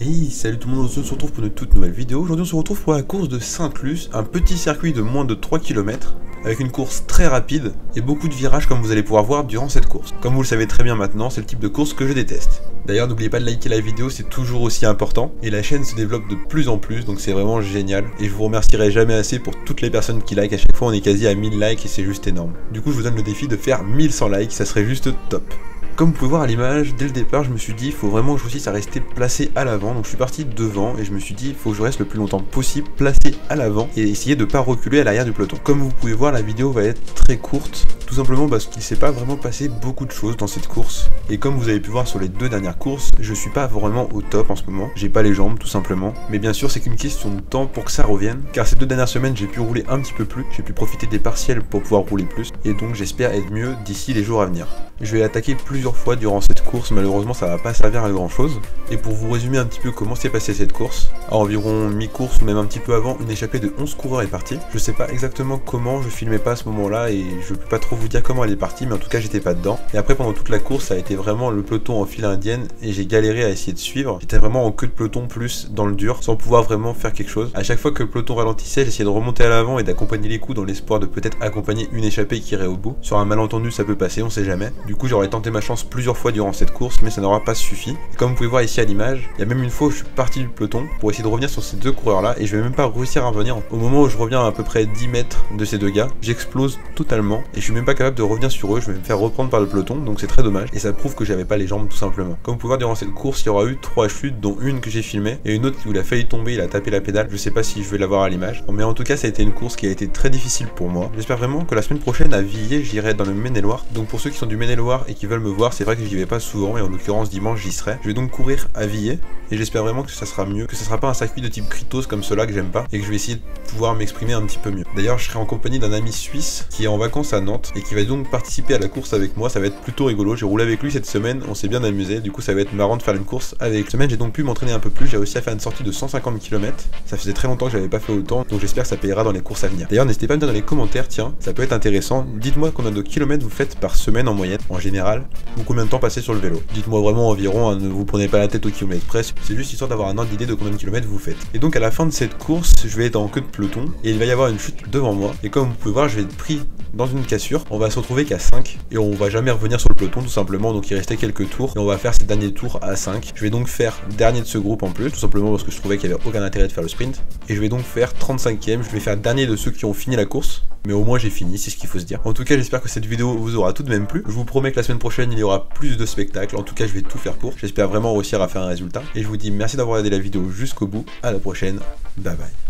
Hey, salut tout le monde, on se retrouve pour une toute nouvelle vidéo. Aujourd'hui on se retrouve pour la course de Sainte-Luce, un petit circuit de moins de 3 km, avec une course très rapide et beaucoup de virages comme vous allez pouvoir voir durant cette course. Comme vous le savez très bien maintenant, c'est le type de course que je déteste. D'ailleurs n'oubliez pas de liker la vidéo, c'est toujours aussi important, et la chaîne se développe de plus en plus, donc c'est vraiment génial, et je vous remercierai jamais assez pour toutes les personnes qui like, à chaque fois on est quasi à 1000 likes et c'est juste énorme. Du coup je vous donne le défi de faire 1100 likes, ça serait juste top. Comme vous pouvez voir à l'image, dès le départ, je me suis dit, il faut vraiment que je réussisse à rester placé à l'avant. Donc je suis parti devant et je me suis dit, il faut que je reste le plus longtemps possible placé à l'avant et essayer de ne pas reculer à l'arrière du peloton. Comme vous pouvez voir, la vidéo va être très courte, tout simplement parce qu'il s'est pas vraiment passé beaucoup de choses dans cette course. Et comme vous avez pu voir sur les deux dernières courses, je suis pas vraiment au top en ce moment. J'ai pas les jambes, tout simplement. Mais bien sûr, c'est qu'une question de temps pour que ça revienne. Car ces deux dernières semaines, j'ai pu rouler un petit peu plus. J'ai pu profiter des partiels pour pouvoir rouler plus. Et donc, j'espère être mieux d'ici les jours à venir. Je vais attaquer plusieurs fois durant cette course, malheureusement ça va pas servir à grand chose. Et pour vous résumer un petit peu comment s'est passée cette course, à environ mi-course ou même un petit peu avant, une échappée de 11 coureurs est partie. Je sais pas exactement comment, je filmais pas à ce moment-là et je peux pas trop vous dire comment elle est partie, mais en tout cas j'étais pas dedans. Et après pendant toute la course, ça a été vraiment le peloton en file indienne et j'ai galéré à essayer de suivre. J'étais vraiment en queue de peloton plus dans le dur, sans pouvoir vraiment faire quelque chose. À chaque fois que le peloton ralentissait, j'essayais de remonter à l'avant et d'accompagner les coups dans l'espoir de peut-être accompagner une échappée qui irait au bout. Sur un malentendu ça peut passer, on sait jamais. Du coup, j'aurais tenté ma chance plusieurs fois durant cette course, mais ça n'aura pas suffi. comme vous pouvez voir ici à l'image, il y a même une fois où je suis parti du peloton pour essayer de revenir sur ces deux coureurs-là, et je vais même pas réussir à revenir. Au moment où je reviens à, peu près 10 mètres de ces deux gars, j'explose totalement, et je suis même pas capable de revenir sur eux, je vais me faire reprendre par le peloton, donc c'est très dommage, et ça prouve que j'avais pas les jambes tout simplement. Comme vous pouvez voir durant cette course, il y aura eu trois chutes, dont une que j'ai filmée, et une autre où il a failli tomber, il a tapé la pédale, je sais pas si je vais l'avoir à l'image. Mais en tout cas, ça a été une course qui a été très difficile pour moi. J'espère vraiment que la semaine prochaine à Villiers, j'irai dans le Maine-et-Loire. Donc pour ceux qui sont du Maine-et-Loire et qui veulent me voir, c'est vrai que j'y vais pas souvent et en l'occurrence dimanche j'y serai. Je vais donc courir à Villiers et j'espère vraiment que ça sera mieux, que ça sera pas un circuit de type Kritos comme cela que j'aime pas et que je vais essayer de pouvoir m'exprimer un petit peu mieux. D'ailleurs je serai en compagnie d'un ami suisse qui est en vacances à Nantes et qui va donc participer à la course avec moi, ça va être plutôt rigolo, j'ai roulé avec lui cette semaine, on s'est bien amusé, du coup ça va être marrant de faire une course avec. Cette semaine j'ai donc pu m'entraîner un peu plus, j'ai réussi à faire une sortie de 150 km, ça faisait très longtemps que j'avais pas fait autant, donc j'espère que ça payera dans les courses à venir. D'ailleurs n'hésitez pas à me dire dans les commentaires, tiens, ça peut être intéressant, dites-moi combien de kilomètres vous faites par semaine en moyenne, en général, ou combien de temps passé sur le vélo. Dites-moi vraiment environ, hein, ne vous prenez pas la tête au kilomètre près, c'est juste histoire d'avoir un ordre d'idée de combien de kilomètres vous faites. Et donc à la fin de cette course, je vais être en queue de peloton et il va y avoir une chute devant moi. Et comme vous pouvez voir, je vais être pris dans une cassure. On va se retrouver qu'à 5 et on va jamais revenir sur le peloton tout simplement. Donc il restait quelques tours et on va faire ces derniers tours à 5. Je vais donc faire dernier de ce groupe en plus, tout simplement parce que je trouvais qu'il n'y avait aucun intérêt de faire le sprint. Et je vais donc faire 35ème. Je vais faire dernier de ceux qui ont fini la course. Mais au moins j'ai fini, c'est ce qu'il faut se dire. En tout cas, j'espère que cette vidéo vous aura tout de même plu. Je vous promets que la semaine prochaine, il y aura plus de spectacles. En tout cas, je vais tout faire pour. J'espère vraiment réussir à faire un résultat. Et je vous dis merci d'avoir regardé la vidéo jusqu'au bout. À la prochaine. Bye bye.